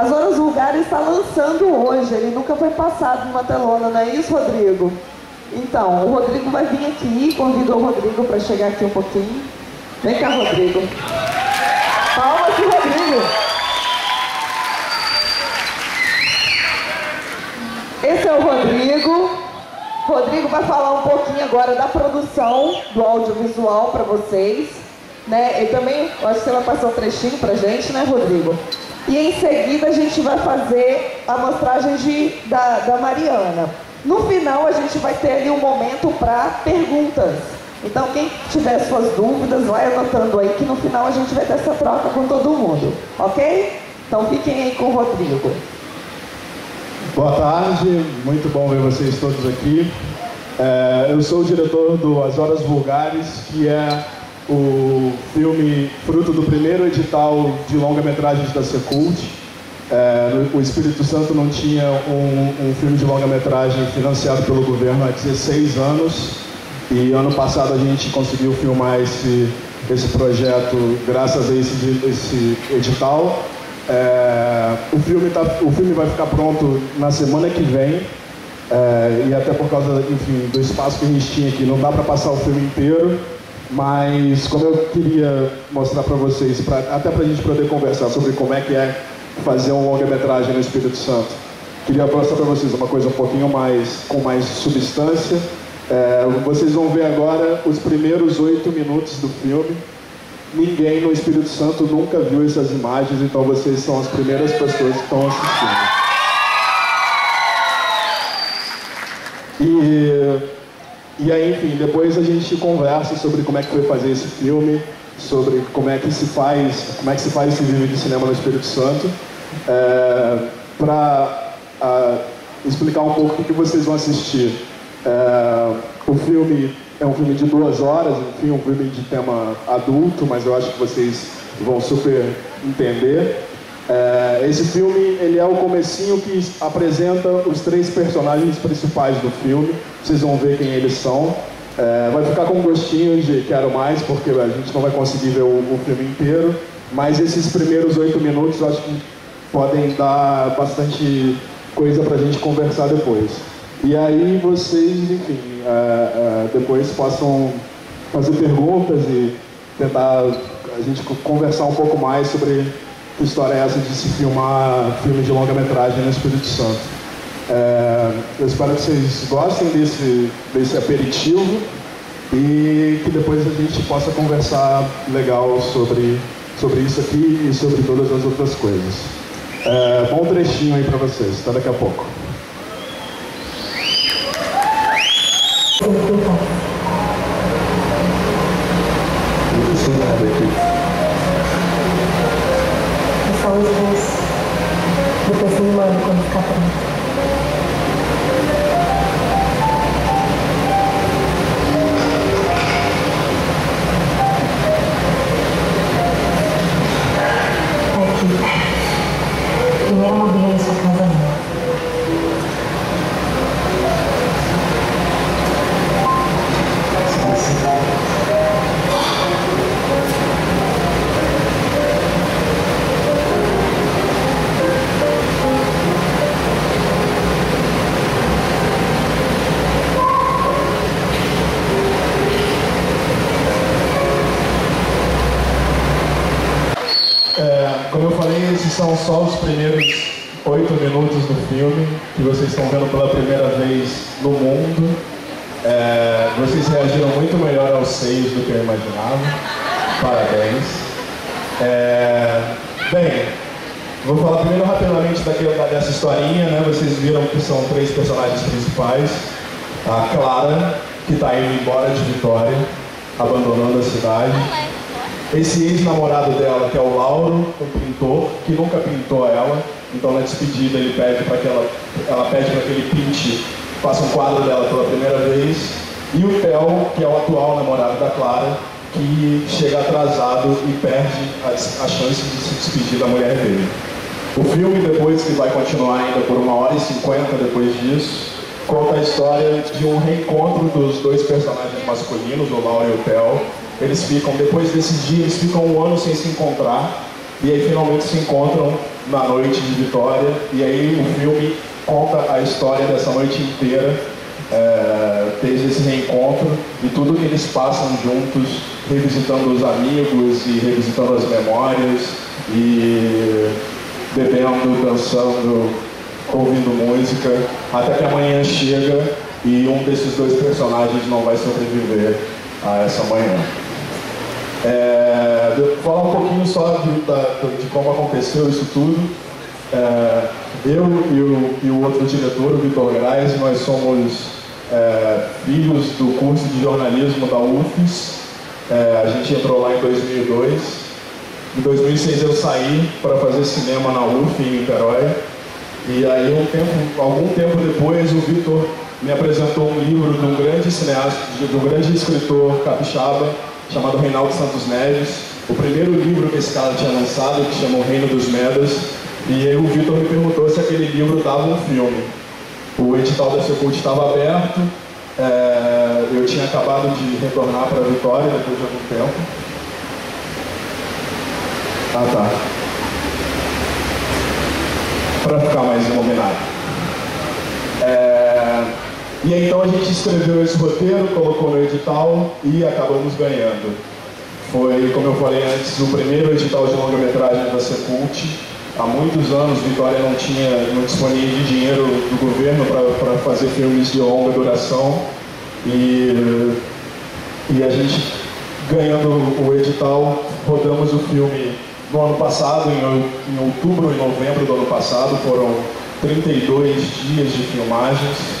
As Horas Vulgares está lançando hoje, ele nunca foi passado numa telona, não é isso, Rodrigo? Então, o Rodrigo vai vir aqui, convido o Rodrigo para chegar aqui um pouquinho. Vem cá, Rodrigo. Palmas pro Rodrigo. Esse é o Rodrigo. Rodrigo vai falar um pouquinho agora da produção do audiovisual para vocês. Né? E também, acho que você vai passar um trechinho pra gente, né, Rodrigo? E em seguida a gente vai fazer a mostragem de, da, da Mariana. No final a gente vai ter ali um momento para perguntas. Então quem tiver suas dúvidas, vai anotando aí que no final a gente vai ter essa troca com todo mundo, ok? Então fiquem aí com o Rodrigo. Boa tarde, muito bom ver vocês todos aqui. É, eu sou o diretor do As Horas Vulgares, que é o filme fruto do primeiro edital de longa-metragens da Secult. É, o Espírito Santo não tinha um, um filme de longa-metragem financiado pelo governo há 16 anos e ano passado a gente conseguiu filmar esse, esse projeto graças a esse, esse edital. É, o, filme tá, o filme vai ficar pronto na semana que vem é, e até por causa enfim, do espaço que a gente tinha aqui, não dá para passar o filme inteiro, mas como eu queria mostrar para vocês, pra, até para a gente poder conversar sobre como é que é fazer um longa-metragem no Espírito Santo. Queria mostrar para vocês uma coisa um pouquinho mais, com mais substância. É, vocês vão ver agora os primeiros oito minutos do filme. Ninguém no Espírito Santo nunca viu essas imagens, então vocês são as primeiras pessoas que estão assistindo. E, e aí, enfim, depois a gente conversa sobre como é que foi fazer esse filme, sobre como é que se faz, como é que se faz esse vídeo de cinema no Espírito Santo é, para explicar um pouco o que vocês vão assistir. É, o filme é um filme de duas horas, enfim, um filme de tema adulto, mas eu acho que vocês vão super entender. É, esse filme ele é o comecinho que apresenta os três personagens principais do filme. Vocês vão ver quem eles são. É, vai ficar com gostinho de quero mais, porque a gente não vai conseguir ver o, o filme inteiro. Mas esses primeiros oito minutos eu acho que podem dar bastante coisa para a gente conversar depois. E aí vocês, enfim, é, é, depois possam fazer perguntas e tentar a gente conversar um pouco mais sobre que história é essa de se filmar filme de longa-metragem no Espírito Santo. É, eu espero que vocês gostem desse, desse aperitivo e que depois a gente possa conversar legal sobre, sobre isso aqui e sobre todas as outras coisas. É, bom trechinho aí para vocês, até daqui a pouco. Só os primeiros oito minutos do filme que vocês estão vendo pela primeira vez no mundo. É, vocês reagiram muito melhor aos seios do que eu imaginava. Parabéns. É, bem, vou falar primeiro rapidamente daquele, dessa historinha. Né? Vocês viram que são três personagens principais. A Clara, que está indo embora de Vitória, abandonando a cidade esse ex-namorado dela, que é o Lauro, um pintor, que nunca pintou ela, então na despedida ele pede para que ela, ela pede para que ele pinte, faça um quadro dela pela primeira vez, e o Theo, que é o atual namorado da Clara, que chega atrasado e perde a, a chance de se despedir da mulher dele. O filme, depois que vai continuar ainda por uma hora e cinquenta depois disso, conta a história de um reencontro dos dois personagens masculinos, o Lauro e o Theo, eles ficam, depois desse dia, eles ficam um ano sem se encontrar e aí finalmente se encontram na noite de Vitória, e aí o filme conta a história dessa noite inteira, é, desde esse reencontro e tudo que eles passam juntos, revisitando os amigos e revisitando as memórias e bebendo, dançando, ouvindo música, até que amanhã chega e um desses dois personagens não vai sobreviver a essa manhã. É, falar um pouquinho só de, de como aconteceu isso tudo. É, eu e o, e o, outro diretor, o Vitor Graz, nós somos é, filhos do curso de jornalismo da UFES. É, a gente entrou lá em 2002. Em 2006 eu saí para fazer cinema na UF em Niterói. E aí, um tempo, algum tempo depois, o Vitor me apresentou um livro de um grande cineasta, de um grande escritor capixaba, chamado Reinaldo Santos Neves. O primeiro livro que esse cara tinha lançado, que chama O Reino dos Medas. E aí o Vitor me perguntou se aquele livro dava um filme. O edital da Secult estava aberto, é, eu tinha acabado de retornar para a Vitória depois de algum tempo. Ah tá. Para ficar mais iluminado. É, e então a gente escreveu esse roteiro, colocou no edital e acabamos ganhando. Foi, como eu falei antes, o primeiro edital de longa-metragem da Secult. Há muitos anos, Vitória não tinha, não disponia de dinheiro do governo para fazer filmes de longa duração. E, e a gente, ganhando o edital, rodamos o filme no ano passado, em, em outubro e novembro do ano passado, foram 32 dias de filmagens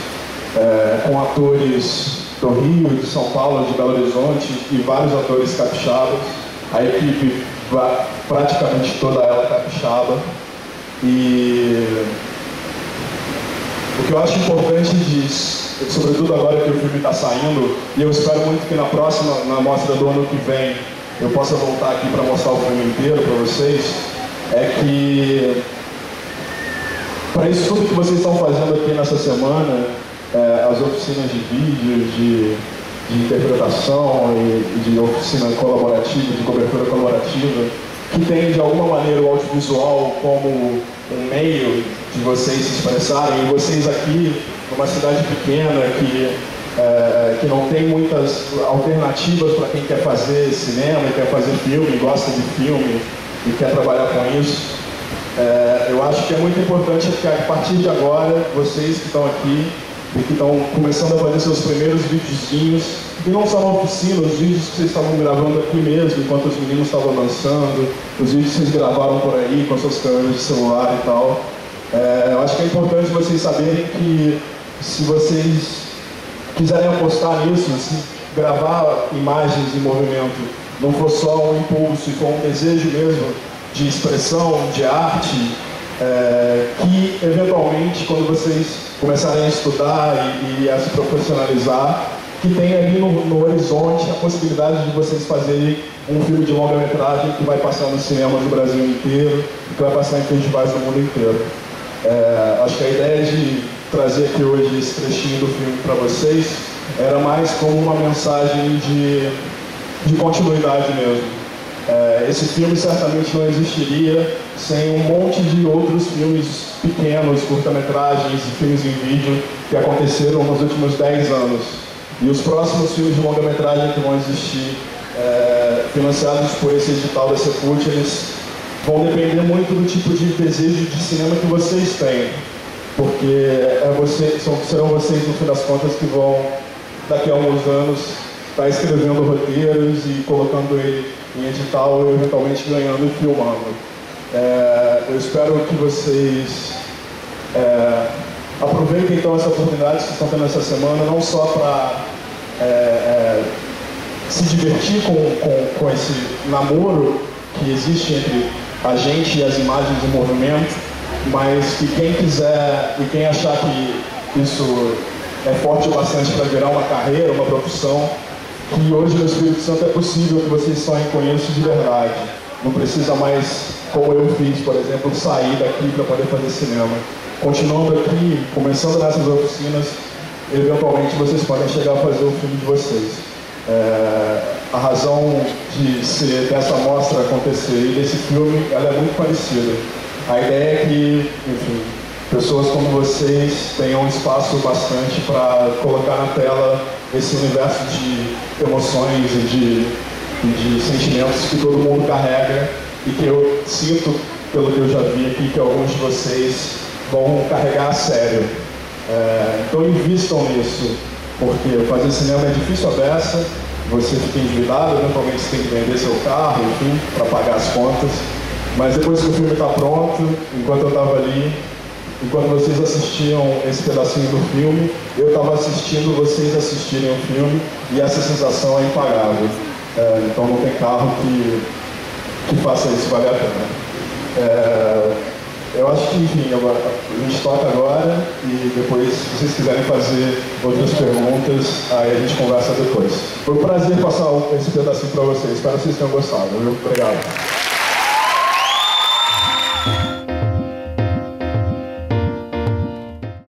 é, com atores do Rio, de São Paulo, de Belo Horizonte e vários atores capixabas. A equipe praticamente toda ela capixaba. E o que eu acho importante disso, sobretudo agora que o filme está saindo, e eu espero muito que na próxima, na mostra do ano que vem, eu possa voltar aqui para mostrar o filme inteiro para vocês, é que para isso tudo que vocês estão fazendo aqui nessa semana, é, as oficinas de vídeo, de, de interpretação e, de oficina colaborativa, de cobertura colaborativa, que tem de alguma maneira o audiovisual como um meio de vocês se expressarem, e vocês aqui, numa cidade pequena que, é, que não tem muitas alternativas para quem quer fazer cinema, quer fazer filme, gosta de filme e quer trabalhar com isso. É, eu acho que é muito importante que a partir de agora, vocês que estão aqui, e que estão começando a fazer seus primeiros videozinhos, e não só na oficina, os vídeos que vocês estavam gravando aqui mesmo, enquanto os meninos estavam dançando, os vídeos que vocês gravaram por aí com suas câmeras de celular e tal. É, eu acho que é importante vocês saberem que se vocês quiserem apostar nisso, se gravar imagens em movimento não for só um impulso e for um desejo mesmo de expressão, de arte, é, que eventualmente quando vocês começarem a estudar e, e a se profissionalizar, que tem ali no, no, horizonte a possibilidade de vocês fazerem um filme de longa-metragem que vai passar no cinema do Brasil inteiro, que vai passar em festivais do mundo inteiro. É, acho que a ideia de trazer aqui hoje esse trechinho do filme para vocês era mais como uma mensagem de, de continuidade mesmo. É, esse filme certamente não existiria sem um monte de outros filmes pequenos, curta-metragens e filmes em vídeo que aconteceram nos últimos 10 anos. E os próximos filmes de longa-metragem que vão existir, é, financiados por esse edital da Secult, eles vão depender muito do tipo de desejo de cinema que vocês têm. Porque é você, são, serão vocês, no fim das contas, que vão, daqui a alguns anos, estar tá escrevendo roteiros e colocando ele em edital e eventualmente ganhando e filmando. É, eu espero que vocês é, aproveitem então essa oportunidade que estão tendo essa semana, não só para é, é, se divertir com, com, com esse namoro que existe entre a gente e as imagens em movimento, mas que quem quiser e quem achar que isso é forte o bastante para virar uma carreira, uma profissão, que hoje no Espírito Santo é possível que vocês sonhem com isso de verdade. Não precisa mais, como eu fiz, por exemplo, sair daqui para poder fazer cinema. Continuando aqui, começando nessas oficinas, eventualmente vocês podem chegar a fazer o filme de vocês. É, a razão de ser dessa mostra acontecer e desse filme, ela é muito parecida. A ideia é que, enfim, pessoas como vocês tenham espaço bastante para colocar na tela esse universo de emoções e de, e de sentimentos que todo mundo carrega e que eu sinto, pelo que eu já vi aqui, que alguns de vocês vão carregar a sério. É, então invistam nisso, porque fazer cinema é difícil a beça, você fica endividado, eventualmente você tem que vender seu carro, enfim, para pagar as contas. Mas depois que o filme está pronto, enquanto eu estava ali, enquanto vocês assistiam esse pedacinho do filme, eu estava assistindo vocês assistirem o filme e essa sensação é impagável. É, então não tem carro que, que faça isso valer a pena. É, eu acho que, enfim, a gente toca agora e depois, se vocês quiserem fazer outras perguntas, aí a gente conversa depois. Foi um prazer passar esse pedacinho para vocês. Espero que vocês tenham gostado. Viu? Obrigado.